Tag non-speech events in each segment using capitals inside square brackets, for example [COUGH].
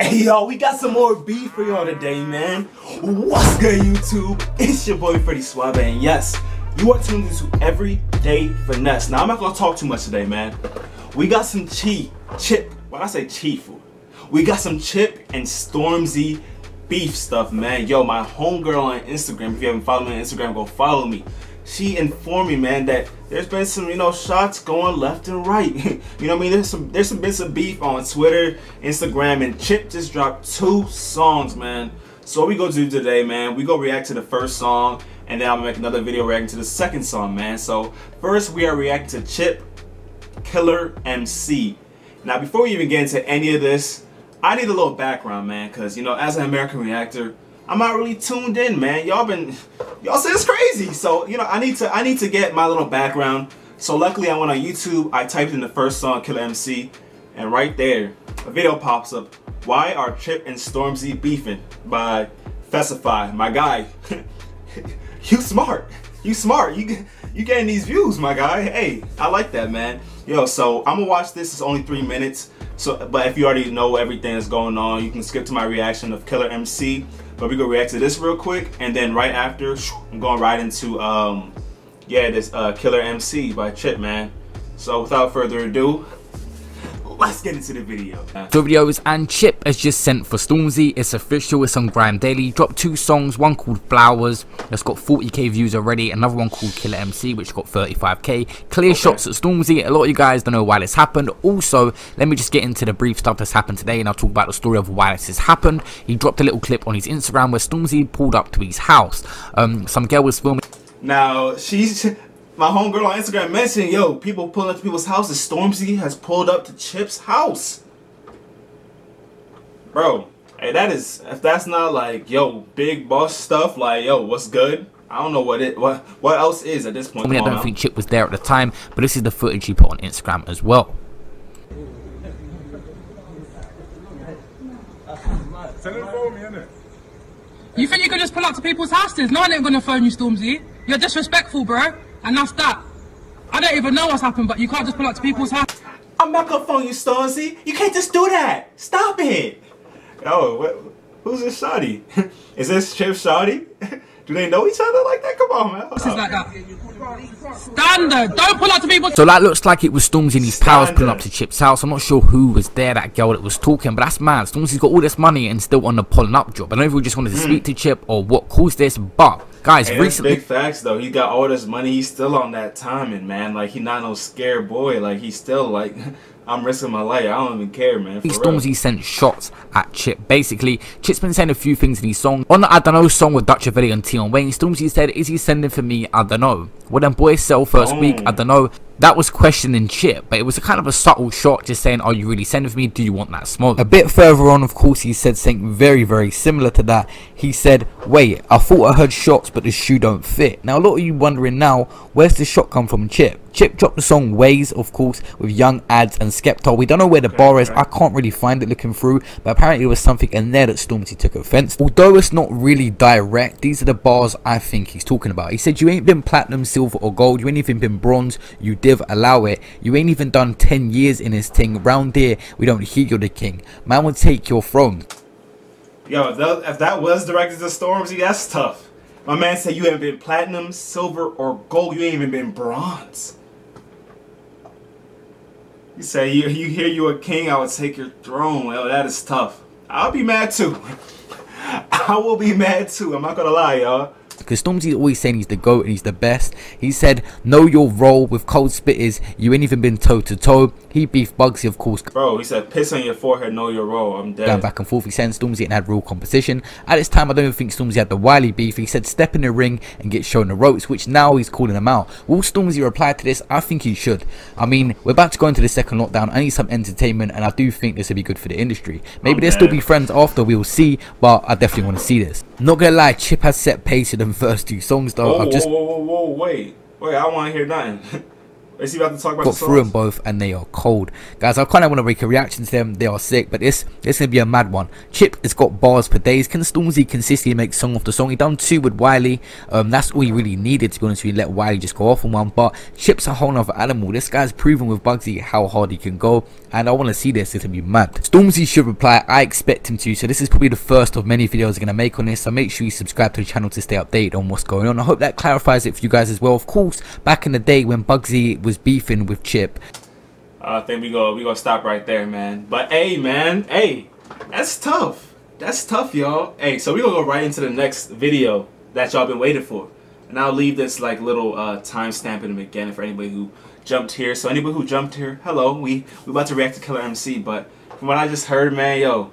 Hey y'all, we got some more beef for y'all today, man. What's good, YouTube? It's your boy Freddy Suave, and yes, you are tuned into Everyday Finesse. Now, I'm not gonna talk too much today, man. We got some cheap, chip, when I say food, we got some chip and Stormzy beef stuff, man. Yo, my homegirl on Instagram, if you haven't followed me on Instagram, go follow me she informed me, man, that there's been some, you know, shots going left and right. [LAUGHS] you know what I mean? There's some there's some been some beef on Twitter, Instagram, and Chip just dropped two songs, man. So what we go do today, man, we go react to the first song, and then I'm gonna make another video reacting to the second song, man. So first we are reacting to Chip, Killer MC. Now before we even get into any of this, I need a little background, man, because you know, as an American reactor, I'm not really tuned in, man. Y'all been, y'all say it's crazy. So, you know, I need to, I need to get my little background. So luckily I went on YouTube, I typed in the first song, Killer MC, and right there, a video pops up. Why are Chip and Stormzy beefing? By Festify, my guy. [LAUGHS] you smart. You smart. You you getting these views, my guy. Hey, I like that, man. Yo, so I'm gonna watch this. It's only three minutes. So, but if you already know everything that's going on, you can skip to my reaction of Killer MC. But we gonna react to this real quick, and then right after, I'm going right into um, yeah, this uh, Killer MC by Chip, man. So without further ado, let's get into the video. The videos and Chip has just sent for Stormzy. It's official. It's on GRM Daily. Dropped two songs. One called Flowers. That's got 40k views already. Another one called Killer MC, which got 35k. Clear okay. shots at Stormzy. A lot of you guys don't know why this happened. Also, let me just get into the brief stuff that's happened today, and I'll talk about the story of why this has happened. He dropped a little clip on his Instagram where Stormzy pulled up to his house. Um, some girl was filming. Now she's my homegirl on Instagram mentioned, yo, people pulling up to people's houses. Stormzy has pulled up to Chip's house. Bro, hey, that is, if that's not like, yo, big boss stuff, like, yo, what's good? I don't know what it, what, what else is at this point. I mean, I don't think Chip was there at the time, but this is the footage he put on Instagram as well. You think you could just pull up to people's houses? No one ain't gonna phone you, Stormzy. You're disrespectful, bro. And that's that. I don't even know what's happened, but you can't just pull up to people's house. I'm not gonna phone you, Stormzy. You can't just do that. Stop it. Oh, what, who's this shawty? [LAUGHS] Is this Chip shawty? [LAUGHS] Do they know each other like that? Come on, man. This is like that. Standard. Don't pull up to people. So that looks like it was Stormzy and his pals pulling up to Chip's house. I'm not sure who was there, that girl that was talking, but that's mad. Stormzy's got all this money and still on the pulling up job. I don't know if we just wanted to mm. speak to Chip or what caused this, but Guys, hey, recently big facts though. He got all this money. He's still on that timing, man. Like he not no scared boy. Like he's still like [LAUGHS] I'm risking my life. I don't even care, man. Stormzy sent shots at Chip. Basically, Chip's been saying a few things in his song. On the I Don't Know song with Dutchavelli and Tion Wayne, Stormzy said, Is he sending for me? I don't know. Well, them boys sell first oh. week. I oh. don't know that was questioning Chip, but it was a kind of a subtle shot just saying, Are you really sending for me? Do you want that smoke? A bit further on, of course, he said something very, very similar to that. He said, Wait, I thought I heard shots, but the shoe don't fit. Now, a lot of you wondering now, where's the shot come from Chip? Chip dropped the song Ways, of course, with Young Adz and Skepta. We don't know where the bar is. I can't really find it looking through, but apparently there was something in there that Stormzy took offense. Although it's not really direct, these are the bars I think he's talking about. He said, You ain't been platinum, silver, or gold. You ain't even been bronze. You div allow it. You ain't even done 10 years in his thing. Round here, we don't hear you're the king. Man will take your throne. Yo, if that, if that was directed to Stormzy, that's tough. My man said you haven't been platinum, silver, or gold. You ain't even been bronze. You say you, you hear you a king, I would take your throne. Well, that is tough. I'll be mad too. [LAUGHS] I will be mad too. I'm not gonna lie, y'all because Stormzy's always saying he's the GOAT and he's the best. He said, know your role with cold spitters. You ain't even been toe to toe. He beefed Bugzy, of course. Bro, he said, piss on your forehead, know your role. I'm dead. Going back and forth, he said Stormzy and had real competition. At this time, I don't even think Stormzy had the Wiley beef. He said, step in the ring and get shown the ropes, which now he's calling him out. Will Stormzy reply to this? I think he should. I mean, we're about to go into the second lockdown. I need some entertainment, and I do think this would be good for the industry. Maybe they'll still be friends after, we'll see, but I definitely want to see this. Not gonna lie, Chip has set pace in the first two songs though. Whoa, I've just whoa, whoa, whoa, whoa, wait, wait, I want to hear nothing. [LAUGHS] Is he about to talk about got the through them both and they are cold. Guys i kind of want to make a reaction to them. They are sick but this this gonna be a mad one. Chip has got bars per days. Can stormzy consistently make song after song? He done two with wiley. Um that's all he really needed to be honest you. Let wiley just go off on one but chip's a whole nother animal. This guy's proven with bugzy how hard he can go and i want to see this. It's gonna be mad. Stormzy should reply. I expect him to so this is probably the first of many videos i'm gonna make on this so make sure you subscribe to the channel to stay updated on what's going on. I hope that clarifies it for you guys as well. Of course back in the day when bugzy was beefing with chip I think we go we gonna stop right there, man. But hey, man, hey, that's tough. That's tough, y'all. Hey, so we gonna go right into the next video that y'all been waiting for, and I'll leave this like little uh, timestamp in the beginning for anybody who jumped here. So anybody who jumped here, hello. We we about to react to Killer MC, but from what I just heard, man, yo,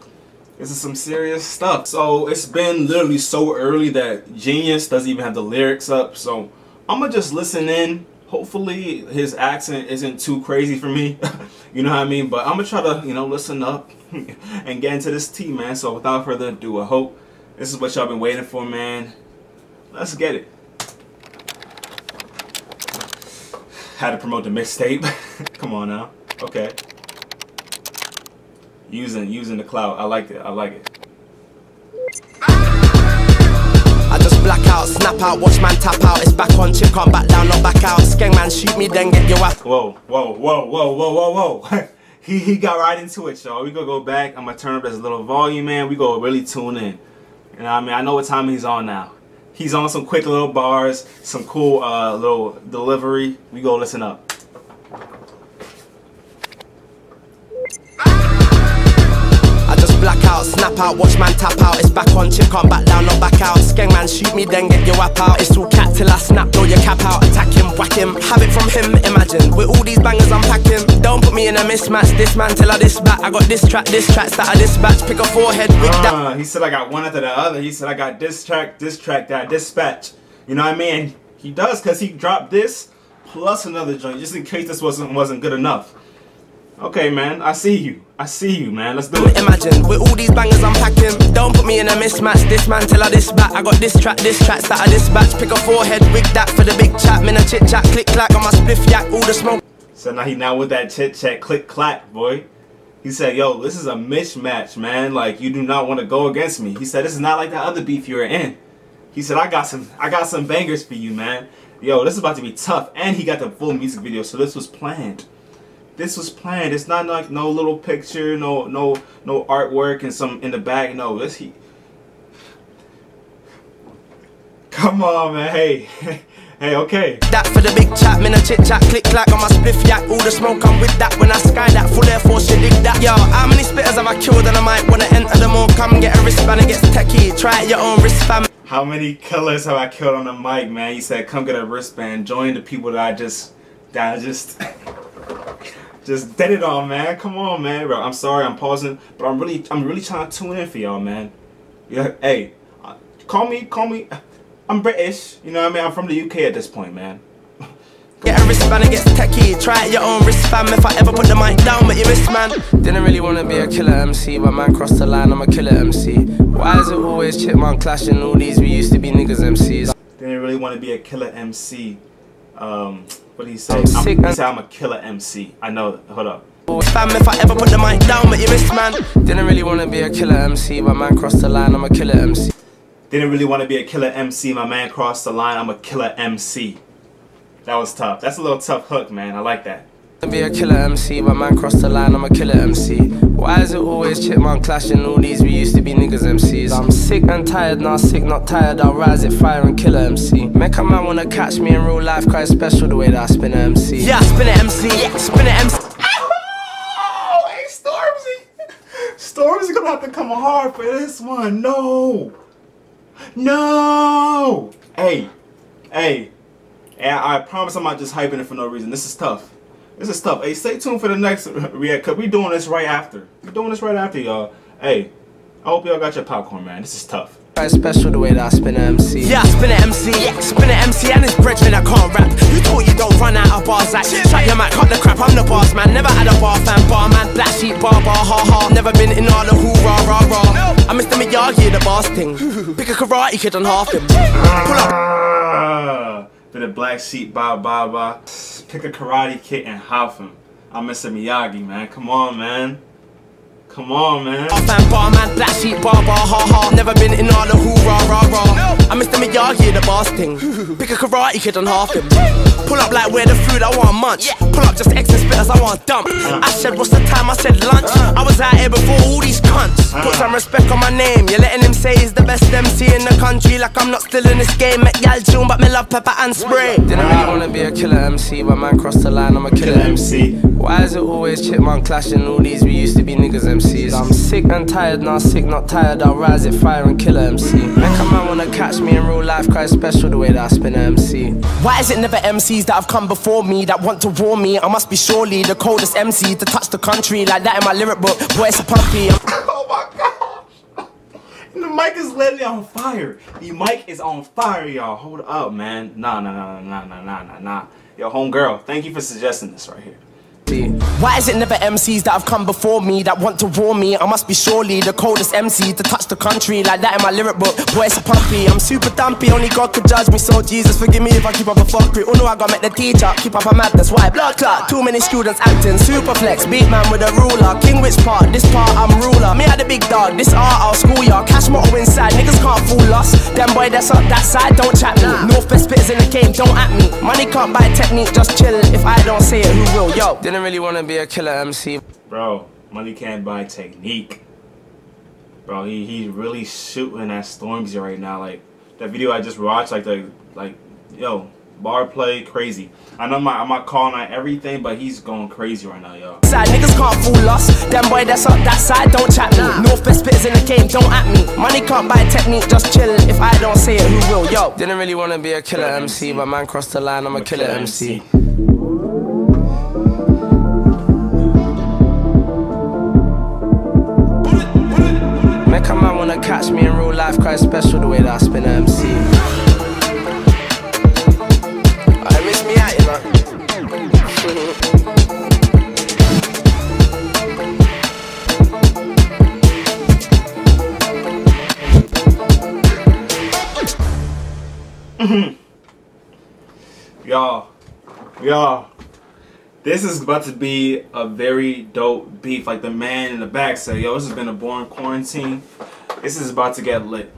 this is some serious stuff. So it's been literally so early that Genius doesn't even have the lyrics up. So I'm gonna just listen in. Hopefully his accent isn't too crazy for me. [LAUGHS] you know what I mean? But I'm gonna try to, you know, listen up [LAUGHS] and get into this tea, man. So without further ado, I hope this is what y'all been waiting for, man. Let's get it. Had to promote the mixtape. [LAUGHS] Come on now. Okay. Using using the cloud. I like it. I like it. Black out, snap out, watch man tap out. It's back on, chip can't back down, not back out. Skeng man, shoot me, then get your ass. Whoa, whoa, whoa, whoa, whoa, whoa, whoa. [LAUGHS] he he got right into it, y'all. We gonna go back. I'm gonna turn up this little volume, man. We go really tune in. What I mean? I know what time he's on now. He's on some quick little bars, some cool uh, little delivery. We go listen up. Snap out, watch man tap out. It's back on, chip can't back down, not back out. Skeng man, shoot me, then get your whap out. It's all cat till I snap, blow your cap out. Attack him, whack him, have it from him. Imagine with all these bangers I'm packing. Don't put me in a mismatch. This man till I dispatch. I got this track, this tracks that I dispatch. Pick a forehead, wig that. Uh, he said I got one after the other. He said I got this track, this track, that I dispatch. You know what I mean? He does because he dropped this plus another joint just in case this wasn't wasn't good enough. Okay, man. I see you. I see you, man. Let's do it. Imagine with all these bangers I'm packing. Don't put me in a mismatch. This man till I dispatch. I got this track, this tracks that I dispatch. Pick a forehead, wig that for the big chat. Man, a chit chat, click clack on my spliff yak. All the smoke. So now he now with that chit chat click clack, boy. He said, "Yo, this is a mismatch, man. Like you do not want to go against me." He said, "This is not like that other beef you were in." He said, "I got some, I got some bangers for you, man. Yo, this is about to be tough." And he got the full music video, so this was planned. This was planned. It's not like no little picture, no, no, no artwork and some in the back. No, this he. Come on, man. Hey, [LAUGHS] hey, okay. That for the big chat, man, a chit chat, click clack on my spliff yak. All the smoke I'm with that when I sky that full air force, you dig that. Yo, how many spitters have I killed and I might wanna enter them all? Come get a wristband and get techie. Try it your own wrist fam. How many killers have I killed on the mic, man? He said, "Come get a wristband. Join the people that I just, that I just, [LAUGHS] just dead it on, man. Come on, man. Bro, I'm sorry, I'm pausing, but I'm really, I'm really trying to tune in for y'all, man. Yeah, hey, uh, call me, call me. I'm British, you know what I mean? I'm from the UK at this point, man. [LAUGHS] Get a wristband and get techie. Try it your own wrist fam. If I ever put the mic down, but you miss man. Didn't really wanna be a killer MC, but man crossed the line, I'm a killer MC. Why is it always Chipmunk clashing? All these we used to be niggas MCs. Didn't really want to be a killer MC. Um, what did he say? I'm sick, he said I'm a killer MC. I know. Hold up. Fam, if I ever put the mic down, but you miss man. Didn't really wanna be a killer MC, but man crossed the line, I'm a killer MC. Didn't really want to be a killer MC. My man crossed the line. I'm a killer MC. That was tough. That's a little tough hook, man. I like that. Be a killer MC, but man crossed the line, I'm a killer MC. Why is it always Chipmunk clashing? All these we used to be niggas MCs. I'm sick and tired, now sick, not tired. I'll rise it, fire and kill a MC. Make a man wanna catch me in real life, cause it's special the way that I spin a MC. Yeah, I spin a MC, yeah, spin a MC. Oh, hey, Stormzy. Stormzy gonna have to come hard for this one. No. No. Hey. Hey. And I promise I'm not just hyping it for no reason. This is tough. This is tough. Hey, stay tuned for the next react, cause we doing this right after. We doing this right after, y'all. Hey, I hope y'all got your popcorn, man. This is tough. It's special the way that I spin a MC. Yeah, I spin a MC, yeah, spin a MC and it's brethren that can't rap. You thought you don't run out of bars like Shut your mic, cut the crap, I'm the boss man. Never had a bar fan, bar man, black sheep, bar bar, ha ha. Never been in all the who rah rah rah. I Mr. Miyagi, the boss thing. [LAUGHS] Pick a karate kid on half him. [LAUGHS] Pull up. Ah. Been a black sheep, ba ba ba. Pick a karate kid and hop him. I'm Mr. Miyagi, man. Come on, man. Come on, man. Fan bar man, black sheep bar bar ha ha. Never been in all the hoorah rah rah. I'm Mr. Miyagi, the boss thing. Pick a karate kid and half him. Pull up like where the food I want munch. Pull up just X and spitters I want dump. I said what's the time? I said lunch. I was out here before all these cunts. Put some respect on my name. You're letting him say he's the best MC in the country. Like I'm not still in this game. Met gal June, but me love pepper and spray. Didn't really wanna be a killer MC, but man crossed the line. I'm a killer MC. Why is it always chipmunk clashing? All these we used to be niggas MCs. I'm sick and tired, now sick, not tired. I'll rise it, fire and kill a MC. Make a man wanna catch me in real life, cry special the way that I spin a MC. Why is it never MCs that have come before me that want to warn me? I must be surely the coldest MC to touch the country like that in my lyric book. Boy, it's a puppy. [LAUGHS] Oh my god. The mic is literally on fire. The mic is on fire, y'all. Hold up, man. Nah, nah, nah, nah, nah, nah, nah, nah. Yo, homegirl, thank you for suggesting this right here. Why is it never MCs that have come before me that want to war me? I must be surely the coldest MC to touch the country like that in my lyric book. Boy, it's a puppy. I'm super dumpy, only God could judge me. So Jesus, forgive me if I keep up a fuckery. Oh no, I gotta make the teacher keep up a madness. Why? Blood clot. Too many students acting super flex. Beat man with a ruler. King which part? This part I'm ruler. Me had the big dog. This art I'll school ya. Cash motto inside. Niggas can't fool us. Them boy that's up that side don't chat me. North best spitters in the game don't at me. Money can't buy technique, just chill. If I don't say it, who will? Yo, didn't really wanna be a killer MC. Bro, money can't buy technique. Bro, he he's really shooting at Stormzy right now. Like that video I just watched, like the like yo, bar play crazy. I know I'm not, I'm not calling out everything, but he's going crazy right now, yo. Side niggas can't fool us. Them boy that's up that side don't chat me. North best spitters in the game don't at me. Money can't buy technique, just chill. If I don't say it, who will? Yo, didn't really wanna be a killer MC, but man crossed the line. I'm a killer MC. Make catch me in real life, cry special the way that I spin a MC. I miss me out, you know. Y'all, y'all, this is about to be a very dope beef. Like the man in the back said, yo, this has been a boring quarantine. This is about to get lit.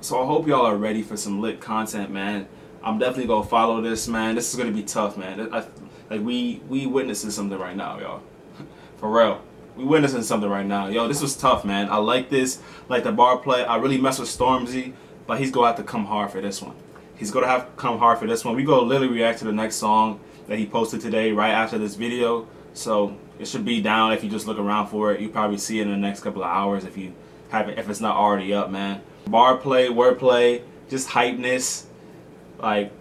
So I hope y'all are ready for some lit content, man. I'm definitely gonna follow this, man. This is gonna be tough, man. I, like we we witnessing something right now, y'all. [LAUGHS] For real. We witnessing something right now. Yo, this was tough, man. I like this. Like the bar play. I really mess with Stormzy, but he's gonna have to come hard for this one. He's gonna have to come hard for this one. We go literally react to the next song that he posted today right after this video. So it should be down if you just look around for it. You probably see it in the next couple of hours if you if it's not already up, man. Bar play, wordplay, just hypeness. Like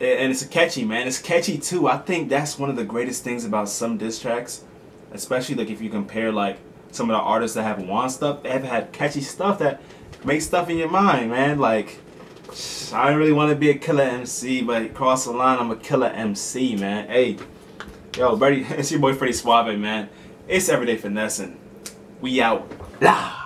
and it's catchy, man. It's catchy too. I think that's one of the greatest things about some diss tracks, especially like if you compare like some of the artists that have won stuff. They have had catchy stuff that makes stuff in your mind, man. Like I don't really want to be a killer MC, but cross the line, I'm a killer MC, man. Hey, yo, buddy, [LAUGHS] it's your boy Freddy Suave, man. It's everyday finessing. We out. Blah.